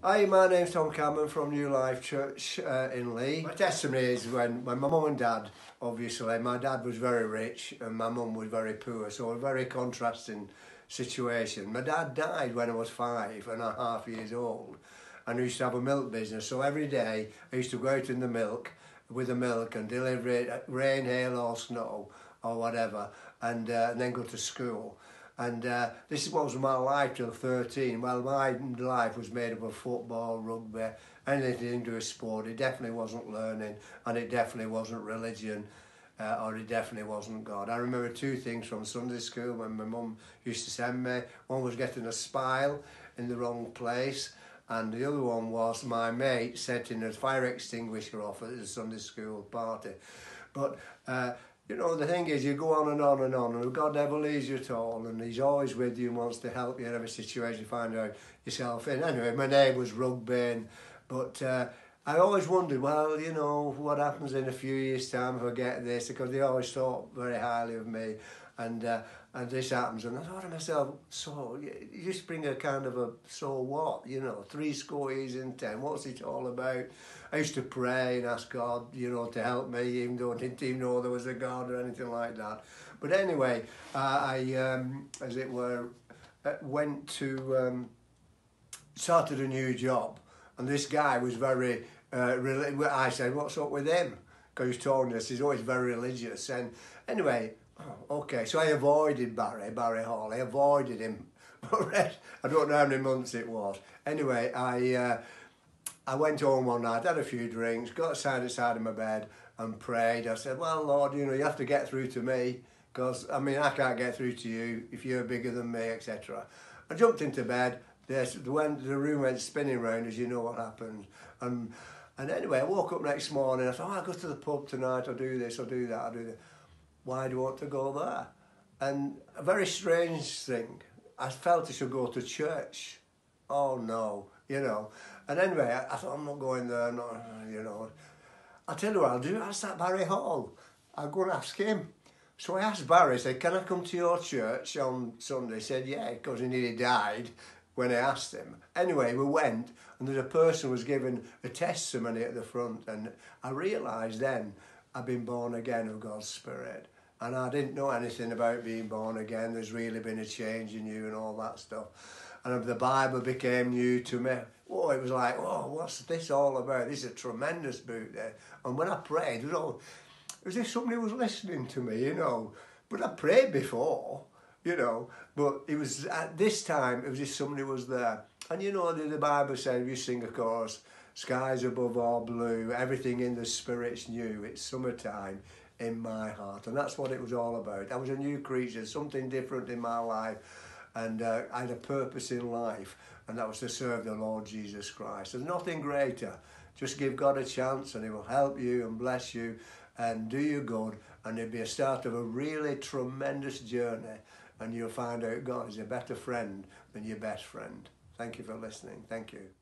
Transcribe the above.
Hi, my name's Tom Cameron from New Life Church uh, in Lee. My testimony is when, when my mum and dad, obviously, my dad was very rich and my mum was very poor, so a very contrasting situation. My dad died when I was five and a half years old, and I used to have a milk business, so every day I used to go out in the milk with the milk and deliver it, rain, hail or snow or whatever, and, uh, and then go to school. And uh, this was my life till 13. Well, my life was made up of football, rugby, anything to do with sport. It definitely wasn't learning, and it definitely wasn't religion, uh, or it definitely wasn't God. I remember two things from Sunday school when my mum used to send me. One was getting a spile in the wrong place, and the other one was my mate setting a fire extinguisher off at the Sunday school party. But uh, you know, the thing is, you go on and on and on, and God never leaves you at all, and He's always with you and wants to help you in every situation you find out yourself in. Anyway, my name was Rugby, but uh, I always wondered, well, you know, what happens in a few years' time if I get this, because they always thought very highly of me, and uh, and this happens, and I thought to myself, so you just bring a kind of a so what, you know, three score years in ten, what's it all about? I used to pray and ask God, you know, to help me, even though I didn't even know there was a God or anything like that. But anyway, uh, I, um, as it were, uh, went to um, started a new job, and this guy was very. Uh, I said, "What's up with him?" Because he's told us he's always very religious, and anyway, okay, so I avoided Barry, Barry Hall. I avoided him. I don't know how many months it was. Anyway, I uh, I went home one night, had a few drinks, got side to side of my bed and prayed. I said, well, Lord, you know, you have to get through to me because, I mean, I can't get through to you if you're bigger than me, etc. I jumped into bed. This, when the room went spinning round, as you know what happened. And, and anyway, I woke up next morning. I thought, oh, I'll go to the pub tonight. I'll do this, I'll do that, I'll do that why do you want to go there? And a very strange thing, I felt I should go to church. Oh no, you know. And anyway, I, I thought, I'm not going there, not, you know. I'll tell you what I'll do, that Barry Hall. I'll go and ask him. So I asked Barry, I said, can I come to your church on Sunday? He said, yeah, because he nearly died when I asked him. Anyway, we went, and there's a person was giving a testimony at the front, and I realised then I've been born again of God's Spirit and I didn't know anything about being born again. There's really been a change in you and all that stuff. And the Bible became new to me. Oh, it was like, oh, what's this all about? This is a tremendous book there. And when I prayed, it was, all, it was as if somebody was listening to me, you know. But I prayed before, you know. But it was at this time, it was as if somebody was there. And you know, the, the Bible said, if you sing a chorus, skies above all blue, everything in the spirit's new, it's summertime, in my heart. And that's what it was all about. I was a new creature, something different in my life. And uh, I had a purpose in life, and that was to serve the Lord Jesus Christ. There's nothing greater. Just give God a chance, and He will help you and bless you and do you good. And it'll be a start of a really tremendous journey. And you'll find out God is a better friend than your best friend. Thank you for listening. Thank you.